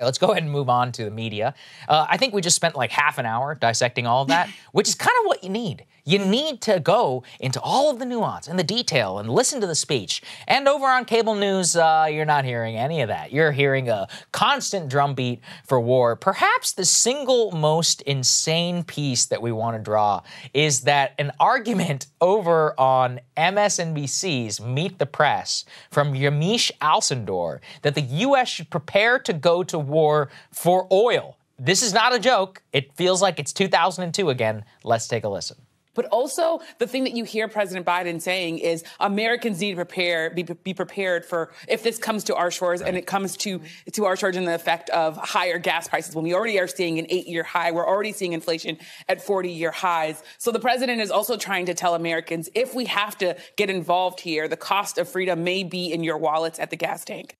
Let's go ahead and move on to the media. Uh, I think we just spent like half an hour dissecting all of that, which is kind of what you need. You need to go into all of the nuance and the detail and listen to the speech. And over on cable news, uh, you're not hearing any of that. You're hearing a constant drumbeat for war. Perhaps the single most insane piece that we want to draw is that an argument over on MSNBC's Meet the Press from Yamiche Alcindor that the U.S. should prepare to go to war for oil. This is not a joke. It feels like it's 2002 again. Let's take a listen. But also, the thing that you hear President Biden saying is Americans need to prepare, be, be prepared for if this comes to our shores right. and it comes to to our shores and the effect of higher gas prices. When we already are seeing an eight-year high, we're already seeing inflation at 40-year highs. So the president is also trying to tell Americans if we have to get involved here, the cost of freedom may be in your wallets at the gas tank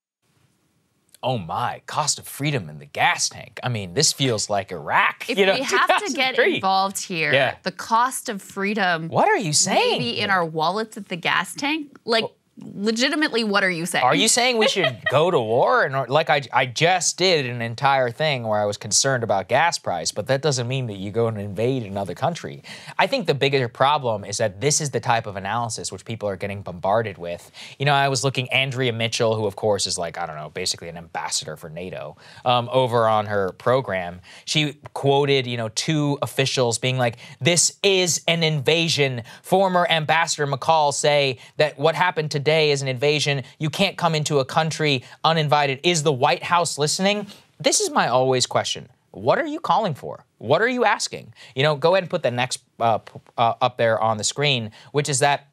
oh my, cost of freedom in the gas tank. I mean, this feels like Iraq. If you know, we have to get involved here, yeah. the cost of freedom. What are you saying? Maybe in our wallets at the gas tank. Like, well, legitimately, what are you saying? Are you saying we should go to war? And like I, I just did an entire thing where I was concerned about gas price, but that doesn't mean that you go and invade another country. I think the bigger problem is that this is the type of analysis which people are getting bombarded with. You know, I was looking Andrea Mitchell, who of course is like I don't know, basically an ambassador for NATO, um, over on her program. She quoted, you know, two officials being like, "This is an invasion." Former Ambassador McFaul say that what happened today today is an invasion. You can't come into a country uninvited. Is the White House listening? This is my always question. What are you calling for? What are you asking? You know, go ahead and put the next uh, uh, up there on the screen, which is that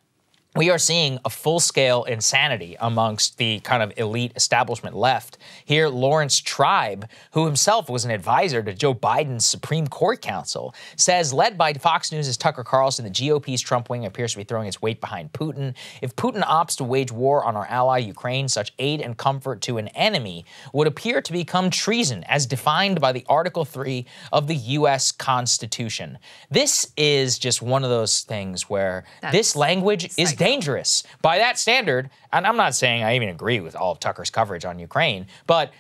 we are seeing a full scale insanity amongst the kind of elite establishment left. Here, Laurence Tribe, who himself was an advisor to Joe Biden's Supreme Court counsel, says, led by Fox News' Tucker Carlson, the GOP's Trump wing appears to be throwing its weight behind Putin. If Putin opts to wage war on our ally Ukraine, such aid and comfort to an enemy would appear to become treason, as defined by the Article 3 of the U.S. Constitution. This is just one of those things where That's this language is dangerous by that standard. And I'm not saying I even agree with all of Tucker's coverage on Ukraine, but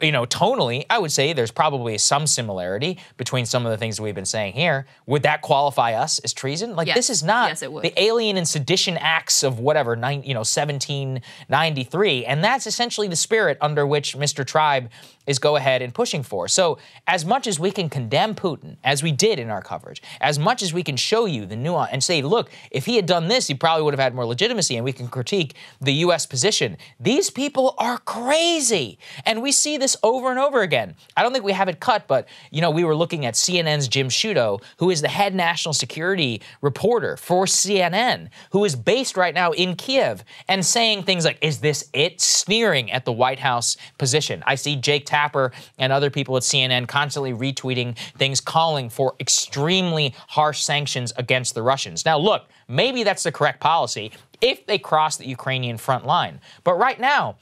you know, tonally, I would say there's probably some similarity between some of the things we've been saying here. Would that qualify us as treason? Like yes. this is not yes, the Alien and Sedition Acts of whatever, nine, you know, 1793, and that's essentially the spirit under which Mr. Tribe is go ahead and pushing for. So, as much as we can condemn Putin, as we did in our coverage, as much as we can show you the nuance and say, look, if he had done this, he probably would have had more legitimacy, and we can critique the U.S. position. These people are crazy, and we see this over and over again. I don't think we have it cut, but you know, we were looking at CNN's Jim Sciutto, who is the head national security reporter for CNN, who is based right now in Kiev, and saying things like, "Is this it?" sneering at the White House position. I see Jake. Tapper and other people at CNN constantly retweeting things calling for extremely harsh sanctions against the Russians. Now, look, maybe that's the correct policy if they cross the Ukrainian front line. But right now,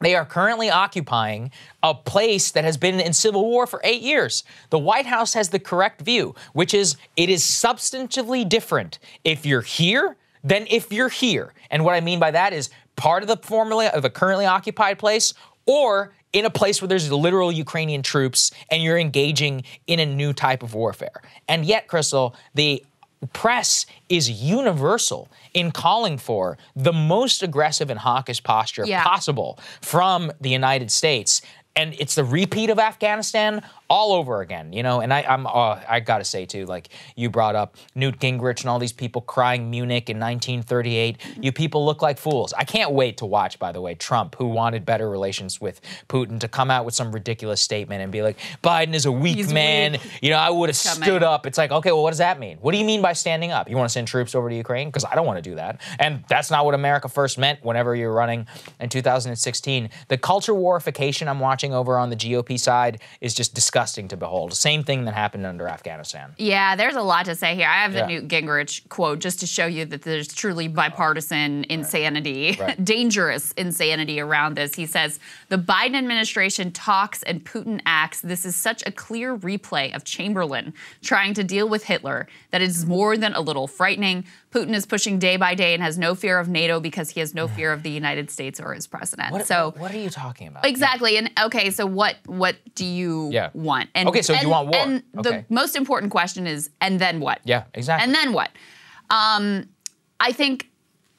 they are currently occupying a place that has been in civil war for eight years. The White House has the correct view, which is it is substantively different if you're here than if you're here. And what I mean by that is part of the formula of a currently occupied place or in a place where there's literal Ukrainian troops and you're engaging in a new type of warfare. And yet, Krystal, the press is universal in calling for the most aggressive and hawkish posture yeah. possible from the United States and it's the repeat of Afghanistan all over again, you know. And I, I'm, uh, I gotta say too, like you brought up Newt Gingrich and all these people crying Munich in 1938. You people look like fools. I can't wait to watch, by the way, Trump, who wanted better relations with Putin, to come out with some ridiculous statement and be like, Biden is a weak He's man. Weak. You know, I would have stood up. It's like, okay, well, what does that mean? What do you mean by standing up? You want to send troops over to Ukraine? Because I don't want to do that. And that's not what America first meant. Whenever you're running in 2016, the culture warification I'm watching over on the GOP side is just disgusting to behold. Same thing that happened under Afghanistan. Yeah, there's a lot to say here. I have the yeah. Newt Gingrich quote just to show you that there's truly bipartisan insanity. Right. dangerous insanity around this. He says the Biden administration talks and Putin acts. This is such a clear replay of Chamberlain trying to deal with Hitler that it is more than a little frightening. Putin is pushing day by day and has no fear of NATO because he has no fear of the United States or his president. What, so what are you talking about? Exactly. And okay, okay, so what what do you Yeah. want? And Okay, so you want war. And Okay. the most important question is, and then what? Yeah, exactly. And then what? Um, I think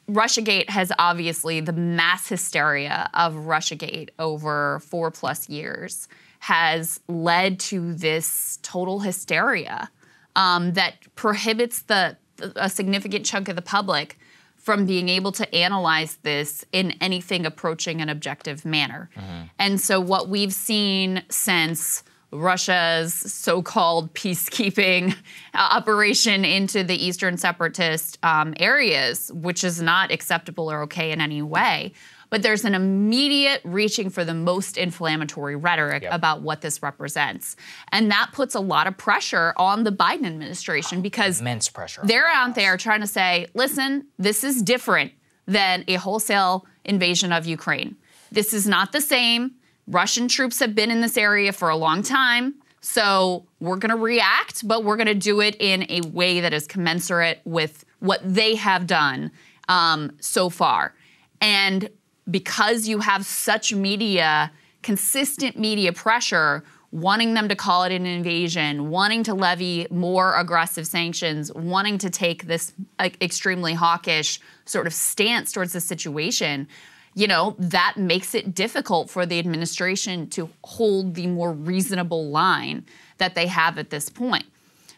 Russiagate has obviously the mass hysteria of Russiagate over four plus years has led to this total hysteria um, that prohibits the a significant chunk of the public from being able to analyze this in anything approaching an objective manner. And so what we've seen since Russia's so-called peacekeeping uh, operation into the eastern separatist um, areas, which is not acceptable or okay in any way. But there's an immediate reaching for the most inflammatory rhetoric Yep. about what this represents. And that puts a lot of pressure on the Biden administration because Immense pressure. they're out there trying to say, listen, this is different than a wholesale invasion of Ukraine. This is not the same. Russian troops have been in this area for a long time. So we're going to react, but we're going to do it in a way that is commensurate with what they have done um, so far. And because you have such media, consistent media pressure, wanting them to call it an invasion, wanting to levy more aggressive sanctions, wanting to take this like, extremely hawkish sort of stance towards the situation, you know, that makes it difficult for the administration to hold the more reasonable line that they have at this point.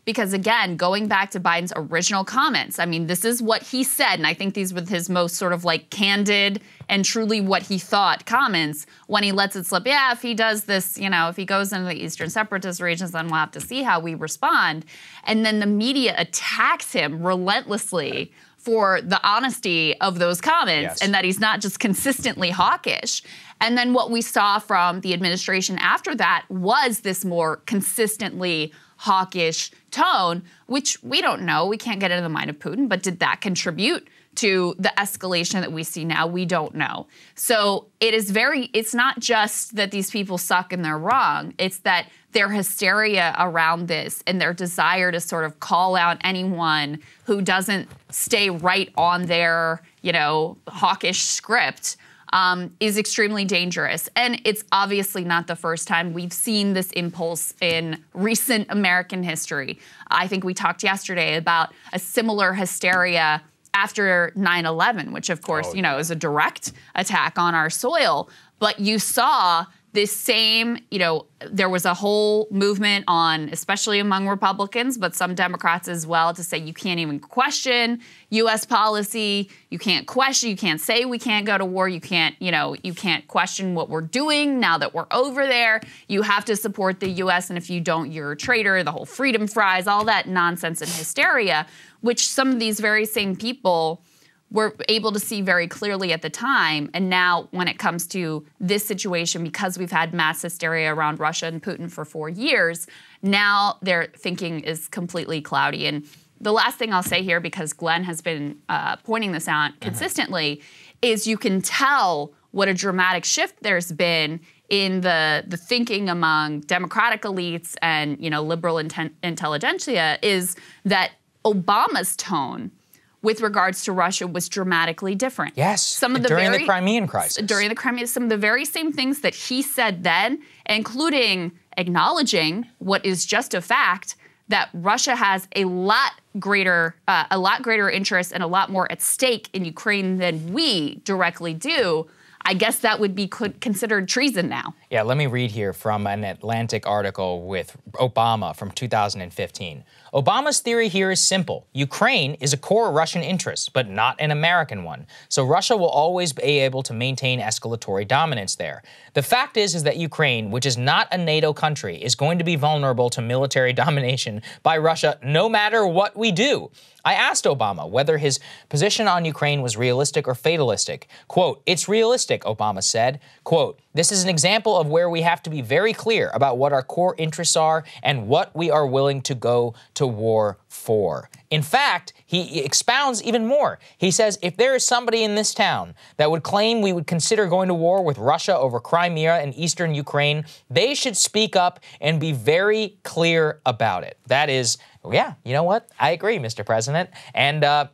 Because again, going back to Biden's original comments, I mean, this is what he said, and I think these were his most sort of like candid and truly what he thought comments when he lets it slip. Yeah, if he does this, you know, if he goes into the Eastern Separatist regions, then we'll have to see how we respond. And then the media attacks him relentlessly for the honesty of those comments Yes. and that he's not just consistently hawkish. And then what we saw from the administration after that was this more consistently hawkish tone, which we don't know. We can't get into the mind of Putin, but did that contribute to the escalation that we see now? We don't know. So it is very, it's not just that these people suck and they're wrong, it's that their hysteria around this and their desire to sort of call out anyone who doesn't stay right on their, you know, hawkish script um, is extremely dangerous. And it's obviously not the first time we've seen this impulse in recent American history. I think we talked yesterday about a similar hysteria after 9 11, which, of course, Oh, you know, is a direct attack on our soil. But you saw this same, you know, there was a whole movement on, especially among Republicans, but some Democrats as well, to say you can't even question U.S. policy. You can't question, you can't say we can't go to war. You can't, you know, you can't question what we're doing now that we're over there. You have to support the U.S. And if you don't, you're a traitor. The whole freedom fries, all that nonsense and hysteria, which some of these very same people were able to see very clearly at the time. And now, when it comes to this situation, because we've had mass hysteria around Russia and Putin for four years, now their thinking is completely cloudy. And the last thing I'll say here, because Glenn has been uh, pointing this out consistently, is you can tell what a dramatic shift there's been in the the thinking among democratic elites and you know liberal intelligentsia is that Obama's tone with regards to Russia was dramatically different. Yes, some of the during the Crimean crisis. During the Crimean, some of the very same things that he said then, including acknowledging what is just a fact that Russia has a lot greater, uh, a lot greater interest and a lot more at stake in Ukraine than we directly do. I guess that would be co- considered treason now. Yeah, let me read here from an Atlantic article with Obama from 2015. Obama's theory here is simple Ukraine is a core Russian interest, but not an American one. So Russia will always be able to maintain escalatory dominance there. The fact is, is that Ukraine, which is not a NATO country, is going to be vulnerable to military domination by Russia no matter what we do. I asked Obama whether his position on Ukraine was realistic or fatalistic. Quote, it's realistic, Obama said. Quote, this is an example of where we have to be very clear about what our core interests are and what we are willing to go to war for. In fact, he expounds even more. He says if there is somebody in this town that would claim we would consider going to war with Russia over Crimea and eastern Ukraine, they should speak up and be very clear about it. That is, yeah, you know what? I agree, Mr. President. And, uh,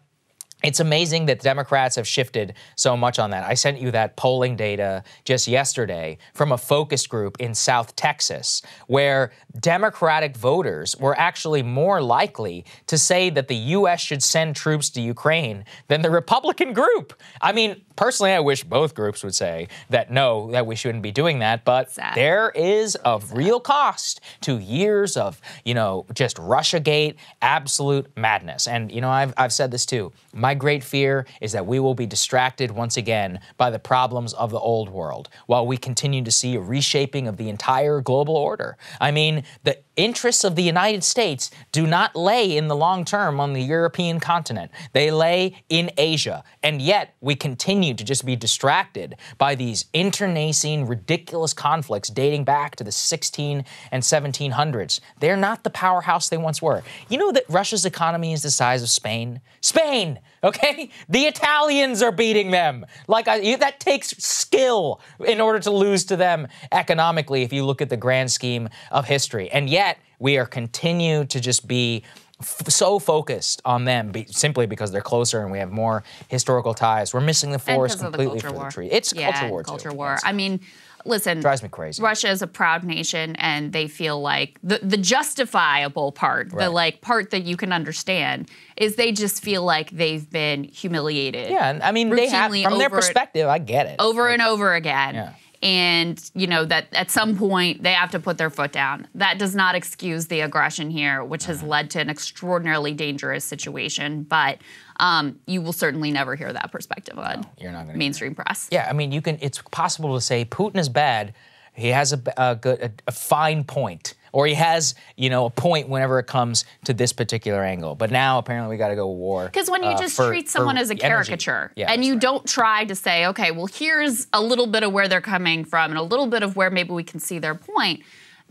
it's amazing that Democrats have shifted so much on that. I sent you that polling data just yesterday from a focus group in South Texas, where Democratic voters were actually more likely to say that the U.S. should send troops to Ukraine than the Republican group. I mean, personally, I wish both groups would say that no, that we shouldn't be doing that, but Sad. there is a real cost to years of, you know, just Russiagate, absolute madness. And, you know, I've, I've said this too. My great fear is that we will be distracted once again by the problems of the old world while we continue to see a reshaping of the entire global order. I mean, the interests of the United States do not lay in the long term on the European continent. They lay in Asia. And yet we continue to just be distracted by these internecine, ridiculous conflicts dating back to the 16 and 1700s. They're not the powerhouse they once were. You know that Russia's economy is the size of Spain? Spain! Okay? The Italians are beating them. Like, I, that takes skill in order to lose to them economically if you look at the grand scheme of history. And yet, we are continue to just be f- so focused on them be, simply because they're closer and we have more historical ties. We're missing the forest of the completely for war. the tree. It's yeah, culture war culture too. war. I mean, listen, drives me crazy. Russia is a proud nation, and they feel like the the justifiable part, the like part that you can understand, is they just feel like they've been humiliated. yeah, and I mean, they have from their it- perspective. I get it. over and over again. Yeah. And you know that at some point they have to put their foot down. That does not excuse the aggression here, which has Uh-huh. led to an extraordinarily dangerous situation. But um, you will certainly never hear that perspective on you're not gonna mainstream press. Yeah, I mean, you can. It's possible to say Putin is bad. He has a, a good, a, a fine point, or he has, you know, a point whenever it comes to this particular angle. But now apparently we got to go war. Because when you uh, just for- treat someone as a caricature Yeah, and you right. don't try to say, okay, well, here's a little bit of where they're coming from and a little bit of where maybe we can see their point,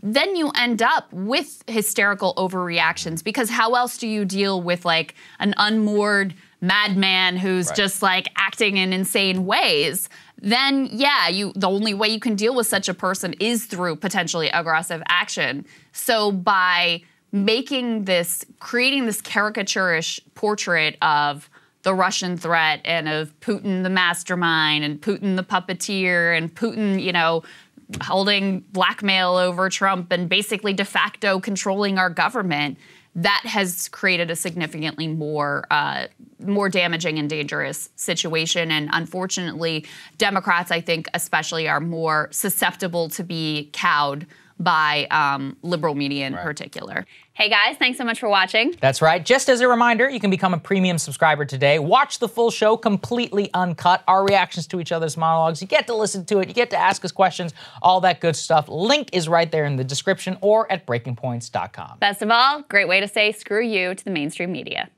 then you end up with hysterical overreactions. Because how else do you deal with like an unmoored madman who's Right. just like acting in insane ways? Then yeah, you the only way you can deal with such a person is through potentially aggressive action. So by making this creating this caricaturish portrait of the Russian threat and of Putin the mastermind and Putin the puppeteer and Putin, you know, holding blackmail over Trump and basically de facto controlling our government, that has created a significantly more uh, more damaging and dangerous situation. And unfortunately, Democrats, I think, especially, are more susceptible to be cowed by um, liberal media in particular. Hey guys, thanks so much for watching. That's right. Just as a reminder, you can become a premium subscriber today. Watch the full show completely uncut, our reactions to each other's monologues. You get to listen to it, you get to ask us questions, all that good stuff. Link is right there in the description or at breakingpoints.com. Best of all, great way to say screw you to the mainstream media.